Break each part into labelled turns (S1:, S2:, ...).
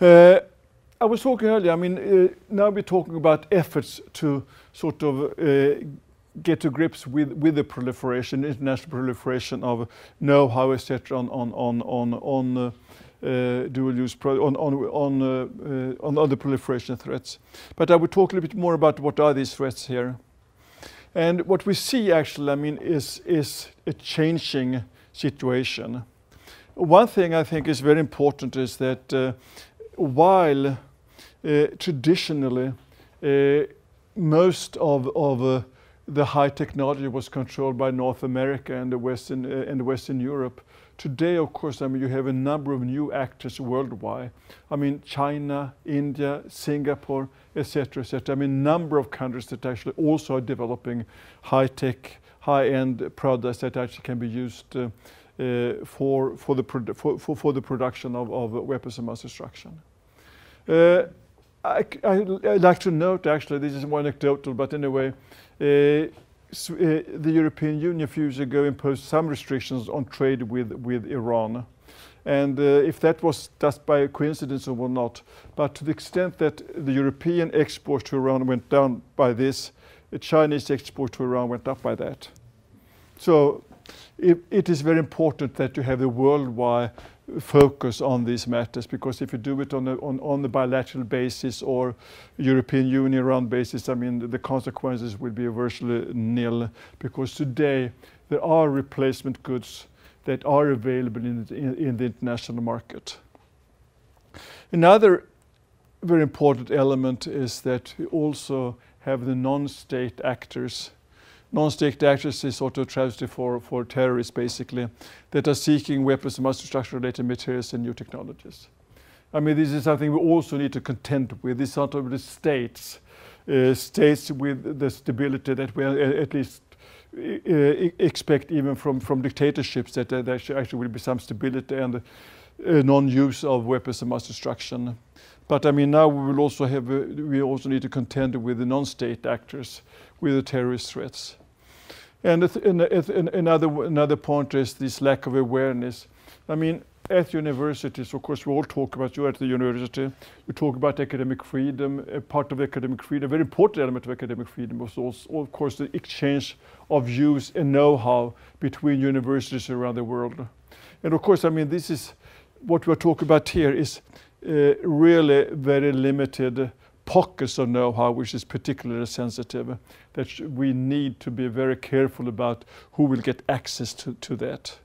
S1: Uh, I was talking earlier, I mean, uh, now we're talking about efforts to sort of uh, get to grips with, with the proliferation, international proliferation of know-how, etc., on, on, on, on, on uh, dual use on on on uh, uh, on other proliferation threats. But I will talk a little bit more about what are these threats here. And what we see actually, I mean, is is a changing situation. One thing I think is very important is that while uh, traditionally uh, most of of the high technology was controlled by North America and the Western and Western Europe, Today, of course, I mean, you have a number of new actors worldwide. I mean, China, India, Singapore, etc., etc. I mean, a number of countries that actually also are developing high-tech, high-end products that actually can be used uh, uh, for, for, the for, for, for, the production of, of weapons of mass destruction. Uh, I, would like to note, actually, this is more anecdotal, but anyway, uh, uh, the European Union a few years ago imposed some restrictions on trade with, with Iran. And uh, if that was just by coincidence or not, but to the extent that the European export to Iran went down by this, the Chinese export to Iran went up by that. So it, it is very important that you have a worldwide focus on these matters because if you do it on a, on, on the bilateral basis or European Union round basis, I mean, the consequences will be virtually nil because today there are replacement goods that are available in, in, in the international market. Another very important element is that we also have the non-state actors non-state actors is sort of travesty for, for terrorists, basically, that are seeking weapons of mass destruction related materials and new technologies. I mean, this is something we also need to contend with. This sort of the states, uh, states with the stability that we at least uh, expect even from, from dictatorships that there actually will be some stability and uh, non-use of weapons of mass destruction. But I mean, now we will also have, uh, we also need to contend with the non-state actors, with the terrorist threats. And another, another point is this lack of awareness. I mean, at universities, of course, we all talk about, you at the university, we talk about academic freedom. A part of academic freedom, a very important element of academic freedom was also, of course, the exchange of views and know-how between universities around the world. And of course, I mean, this is what we're talking about here is uh, really very limited pockets of know-how which is particularly sensitive that we need to be very careful about who will get access to, to that.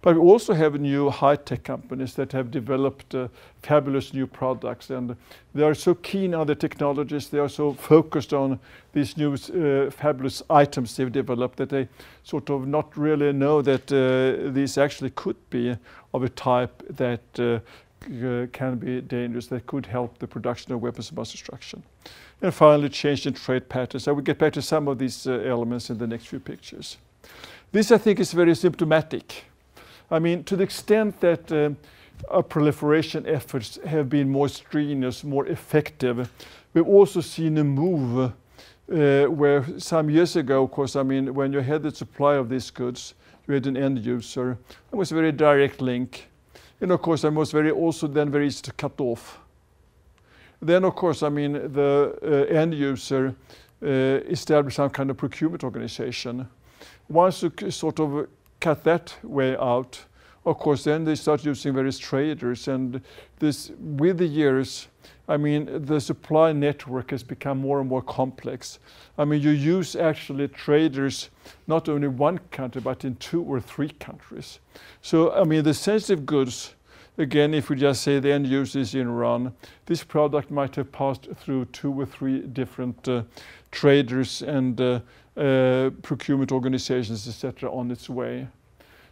S1: But we also have new high-tech companies that have developed uh, fabulous new products and they are so keen on the technologies, they are so focused on these new uh, fabulous items they've developed that they sort of not really know that uh, these actually could be of a type that uh, can be dangerous that could help the production of weapons of mass destruction. And finally, change in trade patterns. I will get back to some of these uh, elements in the next few pictures. This, I think, is very symptomatic. I mean, to the extent that uh, our proliferation efforts have been more strenuous, more effective, we've also seen a move uh, where some years ago, of course, I mean, when you had the supply of these goods, you had an end user. It was a very direct link and of course, I was very also then very easy to cut off. Then, of course, I mean, the uh, end user uh, established some kind of procurement organization. Once you sort of cut that way out, of course, then they start using various traders. And this, with the years, I mean, the supply network has become more and more complex. I mean, you use actually traders not only in one country, but in two or three countries. So, I mean, the sensitive goods, again, if we just say the end user is in Iran, this product might have passed through two or three different uh, traders and uh, uh, procurement organizations, etc., on its way.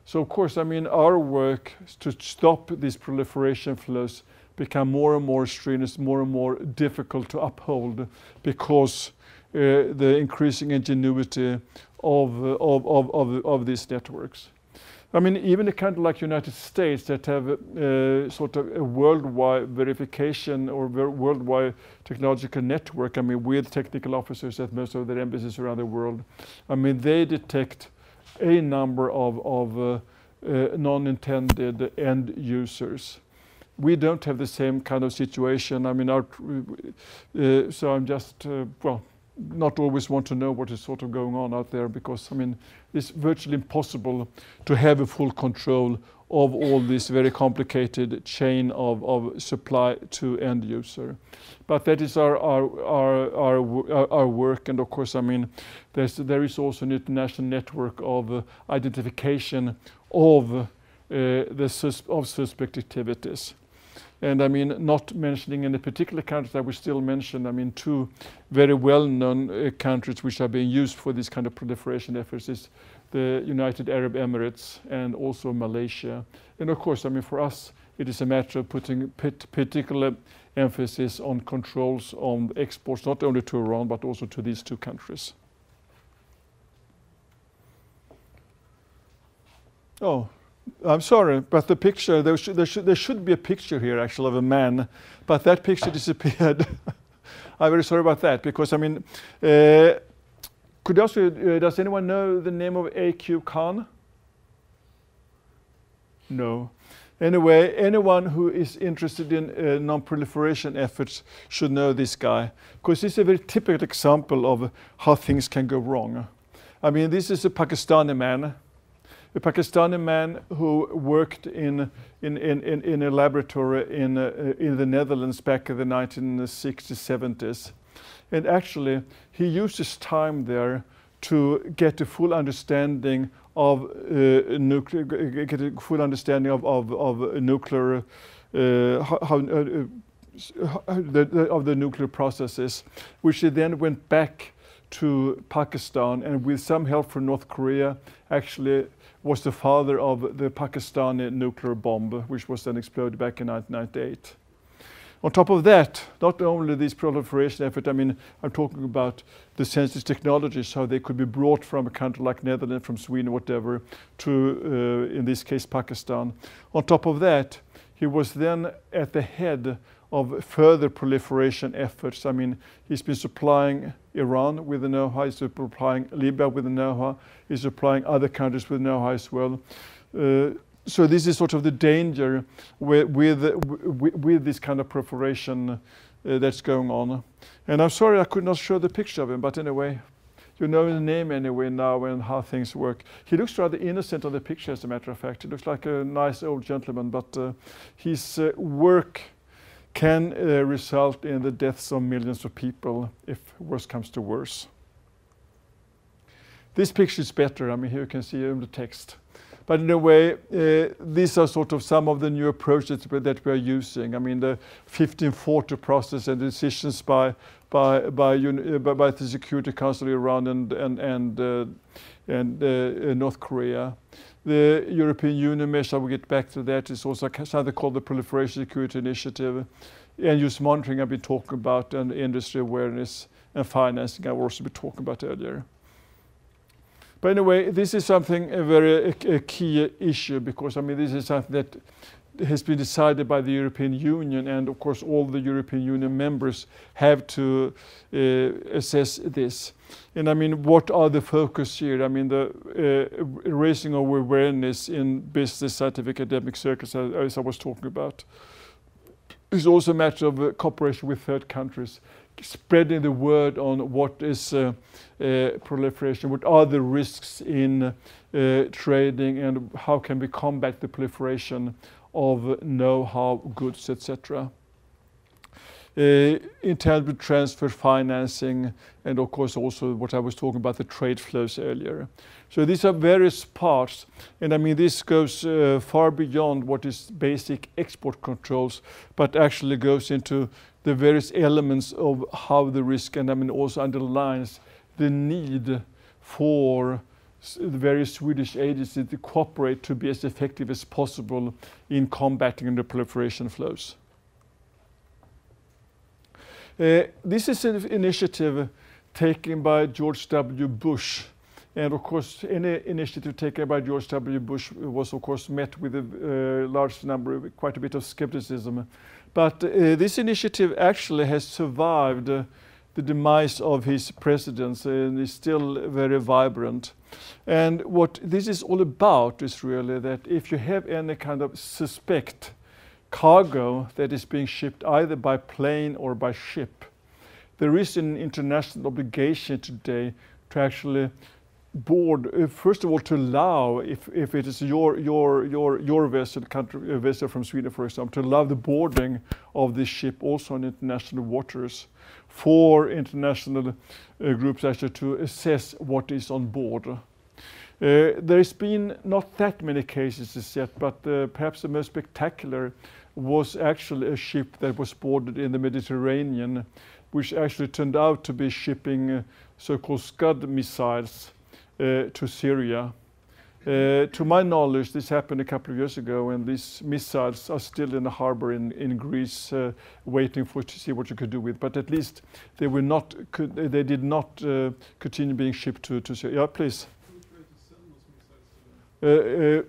S1: So, of course, I mean, our work to stop these proliferation flows become more and more strenuous, more and more difficult to uphold because uh, the increasing ingenuity of, of, of, of, of these networks. I mean, even a country like United States that have uh, sort of a worldwide verification or worldwide technological network, I mean, with technical officers at most of their embassies around the world, I mean, they detect a number of, of uh, uh, non-intended end users we don't have the same kind of situation. I mean, our, uh, so I'm just, uh, well, not always want to know what is sort of going on out there because, I mean, it's virtually impossible to have a full control of all this very complicated chain of, of supply to end user. But that is our, our, our, our, our work. And of course, I mean, there's, there is also an international network of uh, identification of uh, the sus of suspect activities. And I mean, not mentioning any particular countries, I will still mention, I mean, two very well-known uh, countries which are being used for this kind of proliferation efforts is the United Arab Emirates and also Malaysia. And of course, I mean, for us, it is a matter of putting particular emphasis on controls on exports, not only to Iran, but also to these two countries. Oh, I'm sorry, but the picture, there should, there, should, there should be a picture here actually of a man, but that picture disappeared. I'm very sorry about that because I mean, uh, could also, uh, does anyone know the name of A.Q. Khan? No. Anyway, anyone who is interested in uh, non-proliferation efforts should know this guy because this is a very typical example of how things can go wrong. I mean, this is a Pakistani man a Pakistani man who worked in, in, in, in, in a laboratory in, uh, in the Netherlands back in the 1960s, 70s. And actually, he used his time there to get a full understanding of uh, nuclear, get a full understanding of, of, of nuclear, uh, how, how uh, the, the, of the nuclear processes, which he then went back to Pakistan and with some help from North Korea actually was the father of the Pakistani nuclear bomb, which was then exploded back in 1998. On top of that, not only this proliferation effort, I mean, I'm talking about the sensitive technologies, how they could be brought from a country like Netherlands, from Sweden, whatever, to, uh, in this case, Pakistan. On top of that, he was then at the head of further proliferation efforts. I mean, he's been supplying Iran with the know-how, he's supplying Libya with the know-how, he's supplying other countries with know-how as well. Uh, so this is sort of the danger with, with, with, with this kind of perforation uh, that's going on. And I'm sorry I could not show the picture of him, but anyway, you know the name anyway now and how things work. He looks rather innocent on the picture, as a matter of fact. He looks like a nice old gentleman, but uh, his uh, work can uh, result in the deaths of millions of people if worse comes to worse. This picture is better. I mean, here you can see in the text. But in a way, uh, these are sort of some of the new approaches that we are using. I mean, the 1540 process and decisions by by by, uh, by the Security Council Iran and and and uh, and uh, North Korea. The European Union measure, I will get back to that, is also something called the Proliferation Security Initiative. End use monitoring I've been talking about and industry awareness and financing I've also been talking about earlier. But anyway, this is something a very a, a key issue because I mean this is something that has been decided by the European Union, and of course, all the European Union members have to uh, assess this. And I mean, what are the focus here? I mean, the uh, raising of awareness in business, scientific, academic circles, as I was talking about. It's also a matter of uh, cooperation with third countries, spreading the word on what is uh, uh, proliferation, what are the risks in uh, trading, and how can we combat the proliferation of know-how, goods, etc. Uh, intangible transfer financing, and of course also what I was talking about, the trade flows earlier. So these are various parts, and I mean this goes uh, far beyond what is basic export controls, but actually goes into the various elements of how the risk, and I mean also underlines the need for the various Swedish agencies to cooperate to be as effective as possible in combating the proliferation flows. Uh, this is an initiative taken by George W. Bush. And of course, any initiative taken by George W. Bush was, of course, met with a uh, large number, quite a bit of skepticism. But uh, this initiative actually has survived the demise of his presidency and is still very vibrant. And what this is all about is really that if you have any kind of suspect cargo that is being shipped either by plane or by ship, there is an international obligation today to actually board, uh, first of all, to allow, if, if it is your, your, your, your vessel, country, uh, vessel from Sweden, for example, to allow the boarding of this ship also on international waters for international uh, groups actually to assess what is on board. Uh, there's been not that many cases as yet, but uh, perhaps the most spectacular was actually a ship that was boarded in the Mediterranean, which actually turned out to be shipping uh, so-called Scud missiles to Syria. Uh, to my knowledge, this happened a couple of years ago, and these missiles are still in the harbor in, in Greece, uh, waiting for to see what you could do with. But at least they were not, could, they did not uh, continue being shipped to, to Syria. Yeah, please. Uh, uh,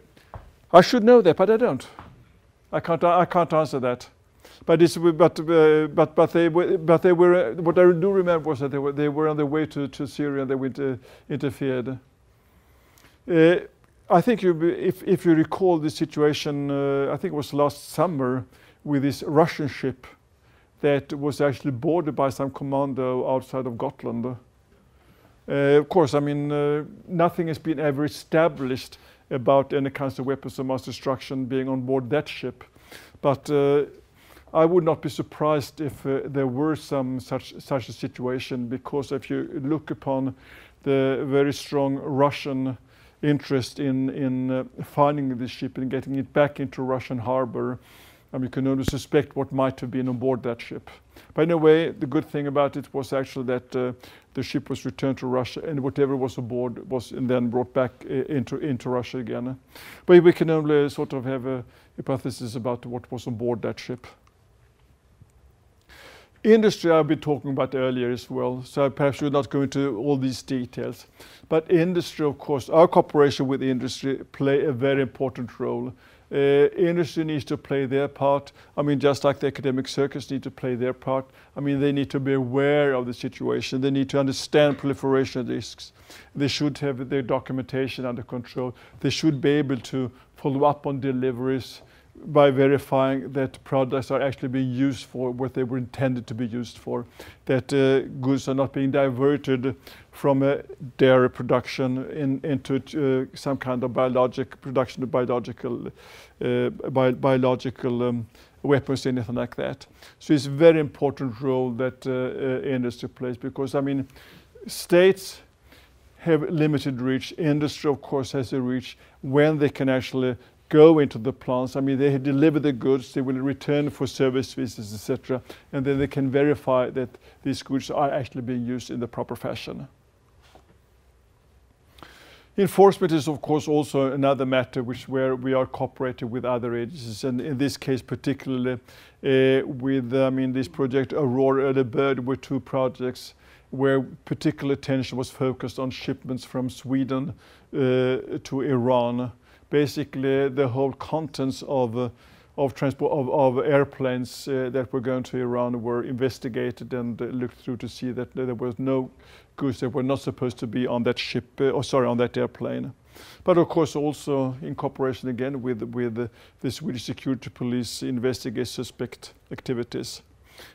S1: I should know that, but I don't. I can't. I can't answer that. But but uh, but but they were but they were what I do remember was that they were they were on their way to, to Syria and they went uh, interfered. Uh, I think you, if if you recall the situation, uh, I think it was last summer with this Russian ship that was actually boarded by some commando outside of Gotland. Uh, of course, I mean uh, nothing has been ever established about any kinds of weapons of mass destruction being on board that ship, but I would not be surprised if uh, there were some such such a situation because if you look upon the very strong Russian interest in in uh, finding this ship and getting it back into Russian harbor, um, you can only suspect what might have been on board that ship. By the way, the good thing about it was actually that uh, the ship was returned to Russia and whatever was aboard was then brought back uh, into into Russia again. But we can only sort of have a hypothesis about what was on board that ship. Industry I've been talking about earlier as well, so perhaps we're not going into all these details. But industry, of course, our cooperation with industry play a very important role. Uh, industry needs to play their part. I mean, just like the academic circles need to play their part. I mean, they need to be aware of the situation. They need to understand proliferation risks. They should have their documentation under control. They should be able to follow up on deliveries by verifying that products are actually being used for what they were intended to be used for, that uh, goods are not being diverted from a dairy production in, into uh, some kind of biologic production of biological, uh, bi biological um, weapons, anything like that. So it's a very important role that uh, uh, industry plays because, I mean, states have limited reach. Industry, of course, has a reach when they can actually go into the plants. I mean, they deliver the goods, they will return for service visits, etc., and then they can verify that these goods are actually being used in the proper fashion. Enforcement is, of course, also another matter which where we are cooperating with other agencies, and in this case, particularly uh, with, I mean, this project Aurora and the Bird were two projects where particular attention was focused on shipments from Sweden uh, to Iran basically the whole contents of uh, of transport of, of airplanes uh, that were going to Iran were investigated and uh, looked through to see that there was no goods that were not supposed to be on that ship uh, or sorry on that airplane. But of course also in cooperation again with with the Swedish security police investigate suspect activities.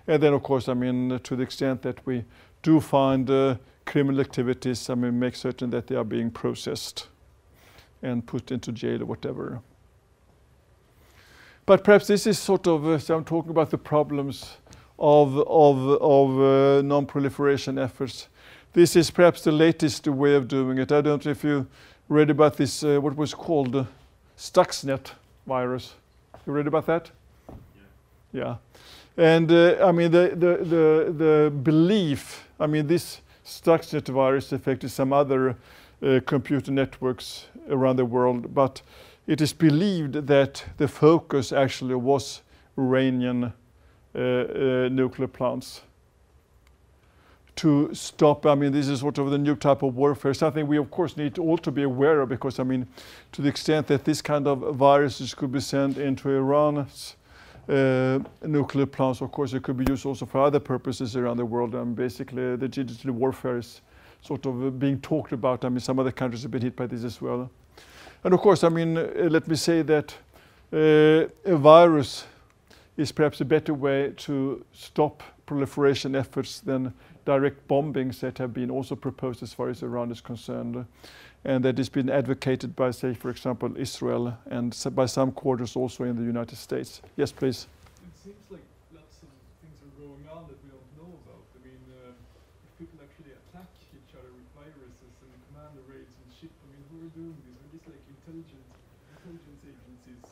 S1: And then of course I mean to the extent that we do find uh, criminal activities I mean make certain that they are being processed and put into jail or whatever. But perhaps this is sort of, uh, so I'm talking about the problems of, of, of uh, non-proliferation efforts. This is perhaps the latest way of doing it. I don't know if you read about this, uh, what was called uh, Stuxnet virus. You read about that? Yeah. yeah. And uh, I mean, the, the, the, the belief, I mean, this Stuxnet virus affected some other uh, computer networks around the world, but it is believed that the focus actually was Iranian uh, uh, nuclear plants to stop. I mean, this is sort of the new type of warfare, something we of course need all to be aware of because I mean, to the extent that this kind of viruses could be sent into Iran's uh, nuclear plants, of course, it could be used also for other purposes around the world. And basically, the digital warfare is sort of uh, being talked about. I mean, some other countries have been hit by this as well. And of course, I mean, uh, let me say that uh, a virus is perhaps a better way to stop proliferation efforts than direct bombings that have been also proposed as far as Iran is concerned. And that has been advocated by, say, for example, Israel and by some quarters also in the United States. Yes, please.
S2: It seems like lots of things are going on that we don't know about. I mean, uh, if people actually attack each other with viruses and commander raids and ship, I mean, who are doing this? Are these like intelligent intelligence agencies?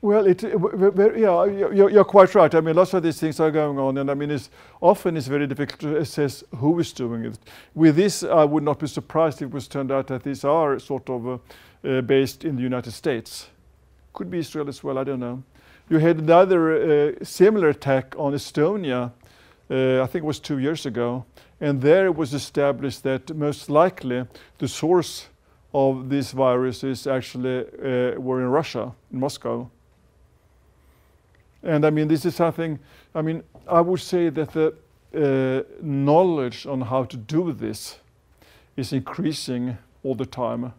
S1: Well, it, yeah, you're, quite right. I mean, lots of these things are going on, and I mean, it's often it's very difficult to assess who is doing it. With this, I would not be surprised if it was turned out that these are sort of uh, uh, based in the United States. Could be Israel as well. I don't know. You had another uh, similar attack on Estonia. Uh, I think it was two years ago, and there it was established that most likely the source of these viruses actually uh, were in Russia, in Moscow. And I mean, this is something, I mean, I would say that the uh, knowledge on how to do this is increasing all the time.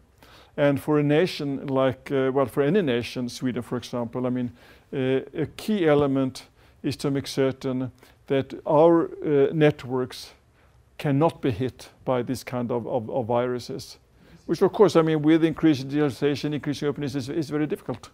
S1: And for a nation like, uh, well, for any nation, Sweden, for example, I mean, uh, a key element is to make certain that our uh, networks cannot be hit by this kind of, of, of, viruses. Which, of course, I mean, with increased digitalization, increasing openness is, is very difficult.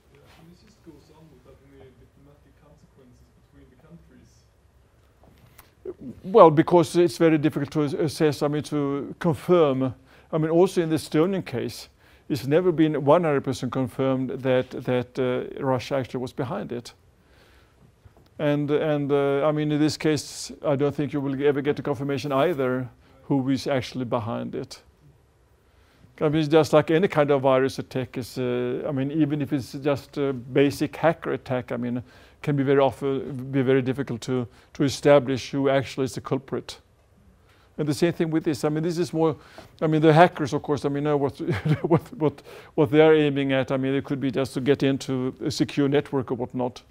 S1: Well, because it's very difficult to assess, I mean, to confirm. I mean, also in the Estonian case, it's never been 100% confirmed that, that uh, Russia actually was behind it. And, and uh, I mean, in this case, I don't think you will ever get a confirmation either who is actually behind it. I mean, just like any kind of virus attack is, uh, I mean, even if it's just a basic hacker attack, I mean, can be very often be very difficult to, to establish who actually is the culprit. And the same thing with this. I mean, this is more. I mean, the hackers, of course. I mean, know what what what what they are aiming at. I mean, it could be just to get into a secure network or whatnot.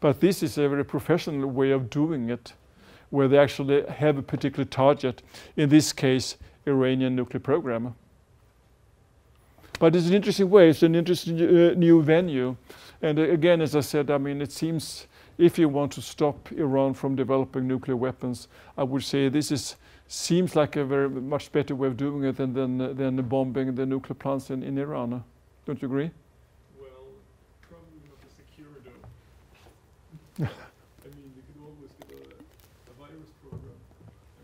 S1: But this is a very professional way of doing it, where they actually have a particular target. In this case, Iranian nuclear program. But it's an interesting way. It's an interesting uh, new venue. And uh, again, as I said, I mean, it seems if you want to stop Iran from developing nuclear weapons, I would say this is seems like a very much better way of doing it than than, than bombing the nuclear plants in, in Iran. Don't you agree?
S2: Well, probably not as secure though. I mean, they could always get a, a virus program.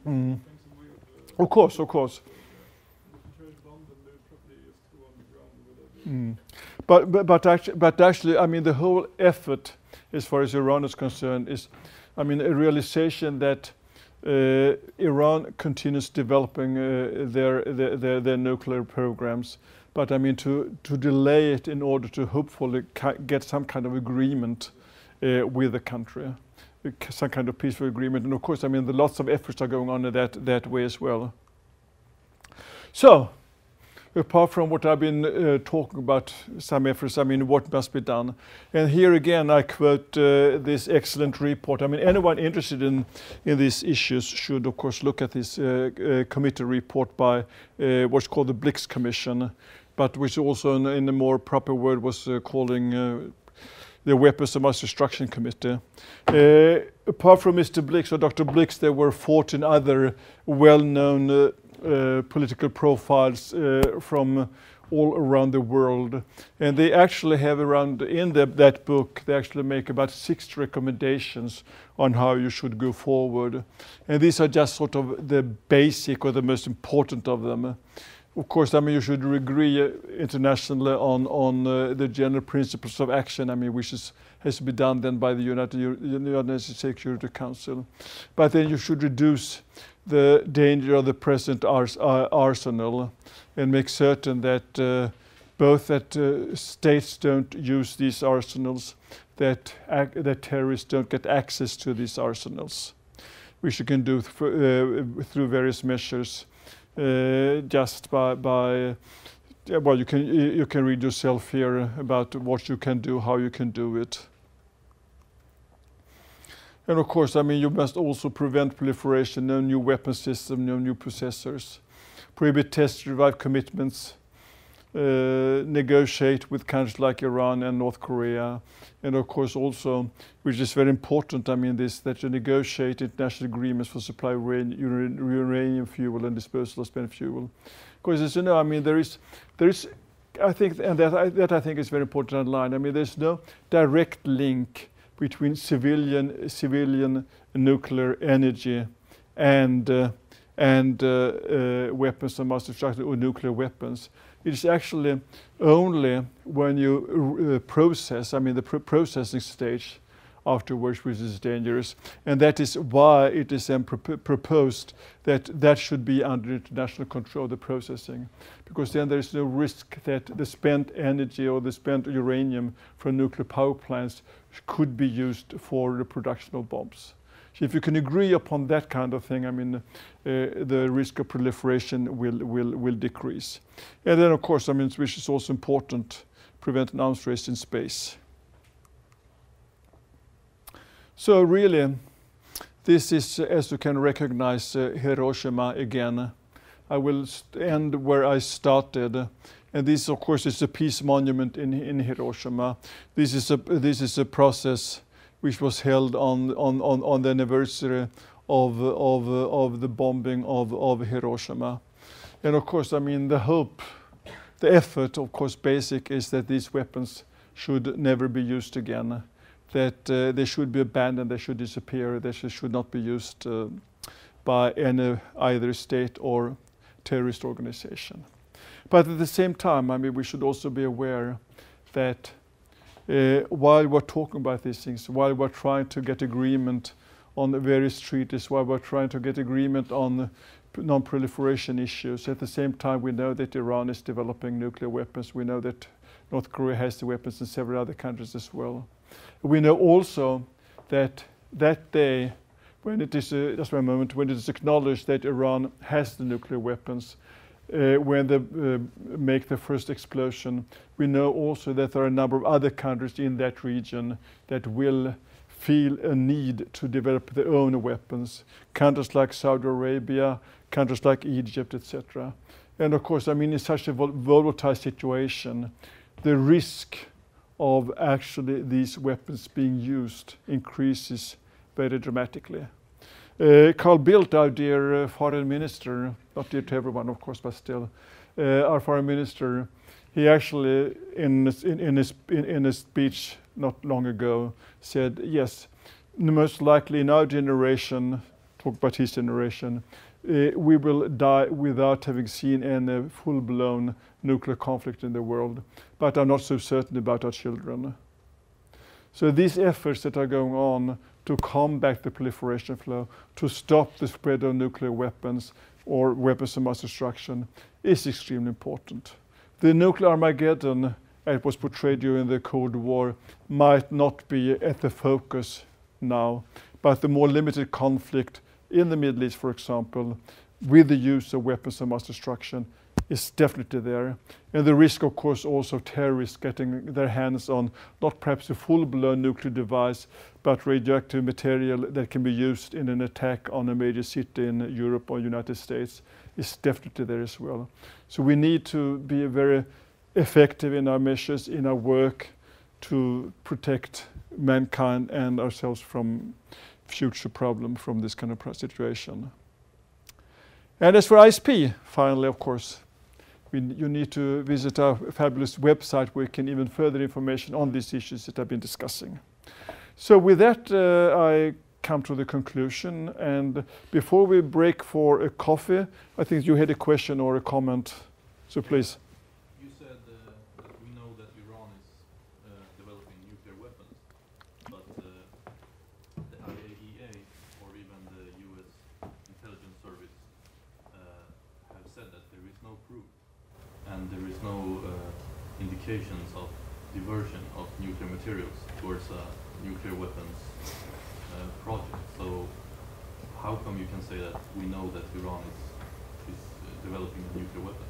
S2: I mean,
S1: mm. of, uh, of course, of course.
S2: Mm.
S1: But, but, but, actually, but actually, I mean, the whole effort, as far as Iran is concerned, is, I mean, a realization that uh, Iran continues developing uh, their, their, their, their, nuclear programs. But I mean, to, to delay it in order to hopefully get some kind of agreement uh, with the country, some kind of peaceful agreement. And of course, I mean, the lots of efforts are going on in that, that way as well. So, apart from what I've been uh, talking about, some efforts, I mean, what must be done. And here again, I quote uh, this excellent report. I mean, anyone interested in, in these issues should, of course, look at this uh, uh committee report by uh, what's called the Blix Commission, but which also, in, in a more proper word, was uh, calling the Weapons of Mass Destruction Committee. Apart from Mr. Blix or Dr. Blix, there were 14 other well-known political profiles uh, from all around the world. And they actually have around, in the, that book, they actually make about six recommendations on how you should go forward. And these are just sort of the basic or the most important of them. Of course, I mean, you should agree uh, internationally on, on uh, the general principles of action, I mean, which is, has to be done then by the United, United Security Council. But then you should reduce the danger of the present ars uh, arsenal and make certain that uh, both that uh, states don't use these arsenals, that, that terrorists don't get access to these arsenals, which you can do th uh, through various measures, uh, just by, by well, you can you can read yourself here about what you can do, how you can do it. And of course, I mean, you must also prevent proliferation, no new weapon system, no new processors. Prohibit tests, revive commitments, uh, negotiate with countries like Iran and North Korea. And of course also, which is very important, I mean this, that you negotiate international agreements for supply of uranium fuel and disposal of spent fuel. Because as you know, I mean there is, there is I think, and that I, that I think is very important to underline. I mean, there's no direct link between civilian civilian nuclear energy and uh, and uh, uh, weapons of mass destruction or nuclear weapons. It is actually only when you uh, process, I mean, the pr processing stage afterwards, which is dangerous. And that is why it is then proposed that that should be under international control, the processing, because then there is no risk that the spent energy or the spent uranium from nuclear power plants could be used for the production of bombs. So if you can agree upon that kind of thing, I mean, uh, the risk of proliferation will, will, will decrease. And then, of course, I mean, which is also important, prevent an arms race in space. So really, this is, as you can recognize, uh, Hiroshima again. I will end where I started. And this, of course, is a peace monument in, in Hiroshima. This is a, this is a process which was held on, on, on, on the anniversary of, of, of the bombing of, of Hiroshima. And of course, I mean, the hope, the effort, of course, basic is that these weapons should never be used again that uh, they should be abandoned, they should disappear, they should not be used uh, by any either state or terrorist organization. But at the same time, I mean, we should also be aware that uh, while we're talking about these things, while we're trying to get agreement on the various treaties, while we're trying to get agreement on non-proliferation issues, at the same time we know that Iran is developing nuclear weapons. We know that North Korea has the weapons and several other countries as well. We know also that that day, when it is, uh, a moment, when it is acknowledged that Iran has the nuclear weapons, uh, when they uh, make the first explosion, we know also that there are a number of other countries in that region that will feel a need to develop their own weapons. Countries like Saudi Arabia, countries like Egypt, etc. And of course, I mean, in such a volatile situation, the risk of actually these weapons being used increases very dramatically. Uh, Carl Bildt, our dear uh, foreign minister, not dear to everyone, of course, but still, uh, our foreign minister, he actually, in, in, in, his, in, in a speech not long ago, said, yes, most likely in our generation, talk about his generation, uh, we will die without having seen any full-blown nuclear conflict in the world, but I'm not so certain about our children. So these efforts that are going on to combat the proliferation flow, to stop the spread of nuclear weapons or weapons of mass destruction is extremely important. The nuclear Armageddon, as was portrayed during the Cold War, might not be at the focus now, but the more limited conflict in the Middle East, for example, with the use of weapons of mass destruction is definitely there. And the risk, of course, also of terrorists getting their hands on not perhaps a full-blown nuclear device, but radioactive material that can be used in an attack on a major city in Europe or United States is definitely there as well. So we need to be very effective in our measures, in our work to protect mankind and ourselves from future problem from this kind of situation. And as for ISP, finally, of course, we, you need to visit our fabulous website where you can even further information on these issues that I've been discussing. So with that, uh, I come to the conclusion. And before we break for a coffee, I think you had a question or a comment. So please.
S3: Indications of diversion of nuclear materials towards a nuclear weapons uh, project. So how come you can say that we know that Iran is, is uh, developing a nuclear weapon?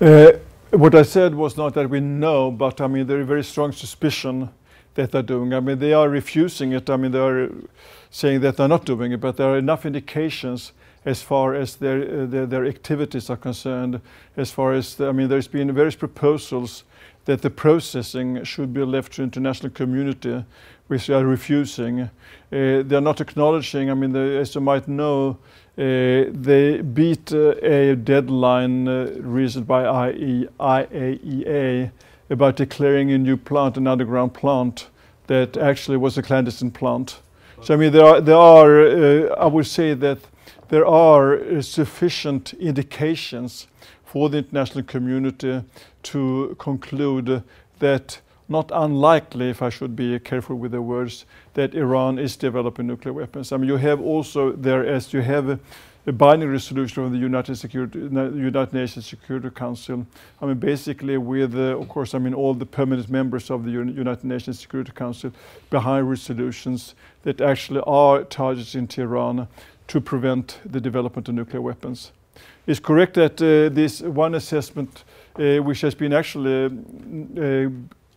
S1: Uh, what I said was not that we know, but I mean there is very strong suspicion that they're doing. I mean they are refusing it. I mean they are saying that they're not doing it, but there are enough indications as far as their, uh, their, their activities are concerned. As far as the, I mean, there's been various proposals that the processing should be left to international community, which they are refusing. Uh, they are not acknowledging. I mean, the, as you might know, uh, they beat uh, a deadline uh, reasoned by IE, IAEA about declaring a new plant, an underground plant, that actually was a clandestine plant. So I mean, there are, there are uh, I would say that there are uh, sufficient indications for the international community to conclude that not unlikely, if I should be careful with the words, that Iran is developing nuclear weapons. I mean, you have also there, as you have a, binding resolution from the United, Security, United Nations Security Council. I mean, basically, with, uh, of course, I mean, all the permanent members of the United Nations Security Council behind resolutions that actually are targets in Tehran to prevent the development of nuclear weapons. It's correct that uh, this one assessment, uh, which has been actually uh,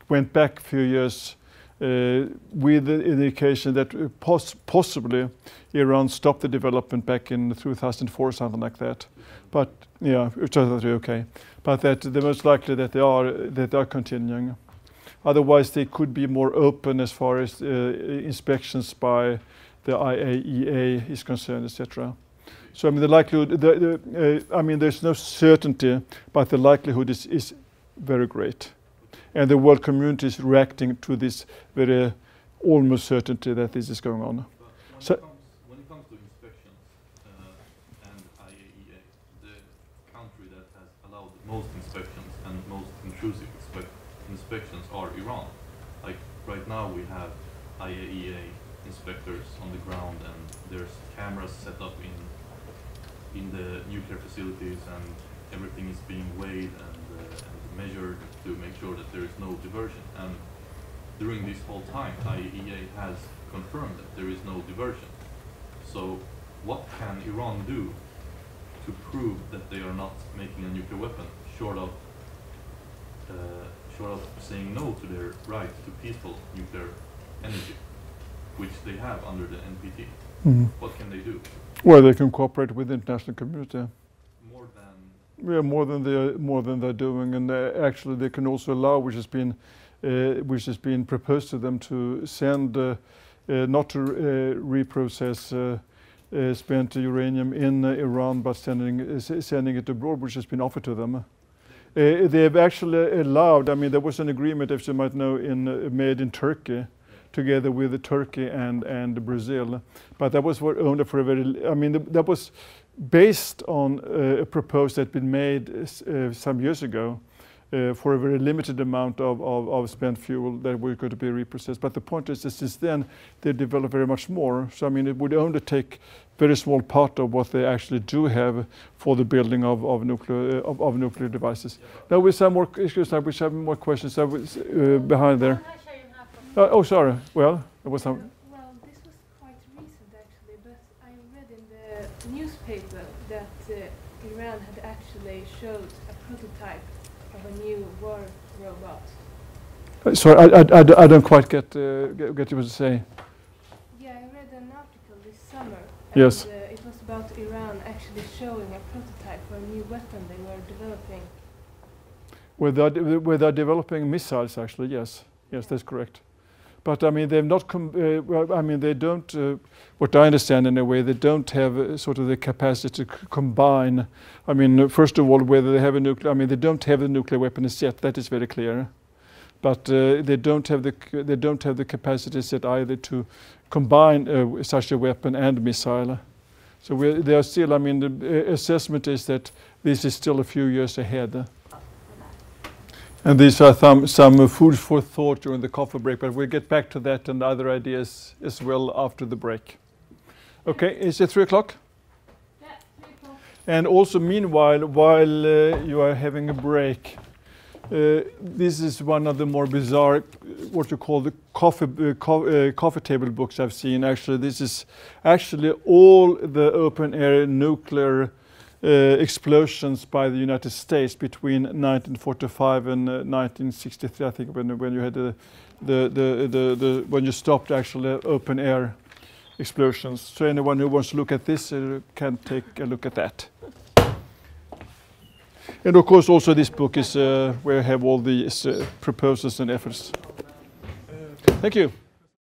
S1: went back a few years uh, with the indication that poss possibly Iran stopped the development back in 2004, something like that. But yeah, it's totally okay. But that the most likely that they are that they are continuing. Otherwise, they could be more open as far as uh, inspections by the IAEA is concerned, etc. So I mean, the likelihood. The, the, uh, I mean, there's no certainty, but the likelihood is, is very great and the world community is reacting to this very almost certainty that this is going on. So
S3: it, comes, when it comes to inspections uh, and IAEA, the country that has allowed the most inspections and most intrusive inspections are Iran. Like right now we have IAEA inspectors on the ground and there's cameras set up in in the nuclear facilities and everything is being weighed and, uh, and measured to make sure that there is no diversion. And during this whole time, IAEA has confirmed that there is no diversion. So what can Iran do to prove that they are not making a nuclear weapon, short of uh, short of saying no to their right to peaceful nuclear energy, which they have under the NPT?
S1: Mm-hmm.
S3: What can they do?
S1: Well, they can cooperate with the international community.
S3: More than
S1: Yeah, more than they more than they're doing, and uh, actually they can also allow, which has been uh, which has been proposed to them to send uh, uh not to uh, reprocess uh, spent uranium in Iran, but sending sending it abroad, which has been offered to them. They have actually allowed. I mean, there was an agreement, as you might know, in made in Turkey together with Turkey and, and Brazil. But that was only for a very, I mean, that was based on uh, a proposal that had been made uh, some years ago uh, for a very limited amount of, of, of, spent fuel that were going to be reprocessed. But the point is that since then they developed very much more. So I mean, it would only take very small part of what they actually do have for the building of, of nuclear of, of, nuclear devices. Now with some more issues, I wish have more questions. I was uh, behind there. Uh, oh, sorry. Well, there was some.
S4: Well, this was quite recent actually, but I read in the newspaper that uh, Iran had actually showed a prototype of a new war robot.
S1: Uh, sorry, I, I, I, I, don't quite get, uh, get, get you to say.
S4: Yeah, I read an article this summer.
S1: Yes.
S4: Uh, it was about Iran actually showing a prototype for a new weapon they were developing.
S1: Where they're, where they're developing missiles, actually, yes. Yes, that's correct. But I mean, they've not. Uh, well, I mean, they don't. Uh, what I understand in a way, they don't have uh, sort of the capacity to combine. I mean, first of all, whether they have a nuclear. I mean, they don't have the nuclear weapons yet. That is very clear. But uh, they don't have the they don't have the capacity set either to combine uh, such a weapon and missile. So we they are still. I mean, the assessment is that this is still a few years ahead. And these are some, some food for thought during the coffee break, but we'll get back to that and other ideas as well after the break. Okay, is it three o'clock?
S4: Yeah, three o'clock.
S1: And also, meanwhile, while uh, you are having a break, uh, this is one of the more bizarre, what you call the coffee, uh, co uh, coffee table books I've seen. Actually, this is actually all the open air nuclear uh, explosions by the United States between 1945 and 1963, uh, I think, when when you had the the the, the, the when you stopped actually open air explosions. So anyone who wants to look at this uh, can take a look at that. And of course, also this book is uh, where I have all these uh, proposals and efforts. Thank you.